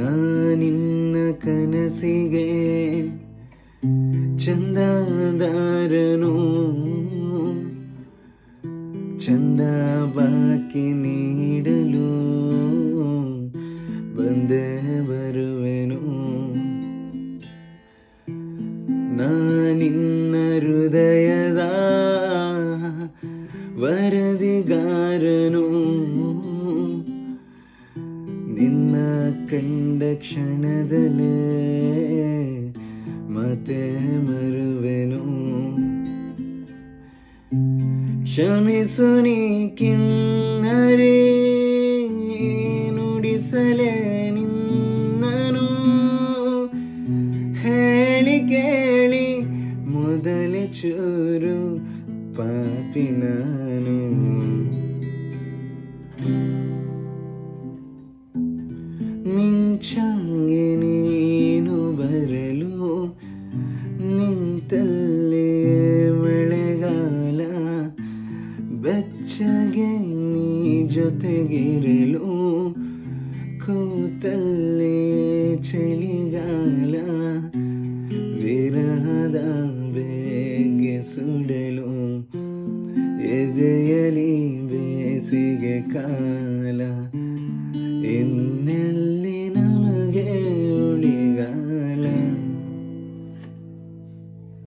ನಾನಿನ್ನ ಕನಸಿಗೆ ಚಂದಾದಾರನು. ಚಂದ ಬಾಕಿ ನೀಡಲು ಬಂದೇ ಬರುವೆನು. ನಾನಿನ್ನ ಹೃದಯದ ವರದಿಗಾರನು. ನಿನ್ನ ಕಂಡ ಕ್ಷಣದಲ್ಲೇ ಮತ್ತೆ ಮರುವೆನು ಕ್ಷಮಿಸು ನೀ ಕಿನ್ನರೆ ನುಡಿಸಲೇ ನಿನ್ನನು ಹೇಳಿ ಕೇಳಿ ಮೊದಲೇ ಚೂರು ಪಾಪಿ ನಾನು ಮಿಂಚಂಗೆ ನೀನು ಬರಲು ನಿಂತಲ್ಲೇ ಮಳೆಗಾಲ, ಬೆಚ್ಚಗೆ ನೀ ಜೊತೆಗಿರಲು ಕೂತಲ್ಲೇ ಚಳಿಗಾಲ, ವಿರಹದ ಬೇಗೆ ಸುಡಲು ಎದೆಯಲಿ ಬೇಸಿಗೆ ಕಾಲ ಇನ್ನೇ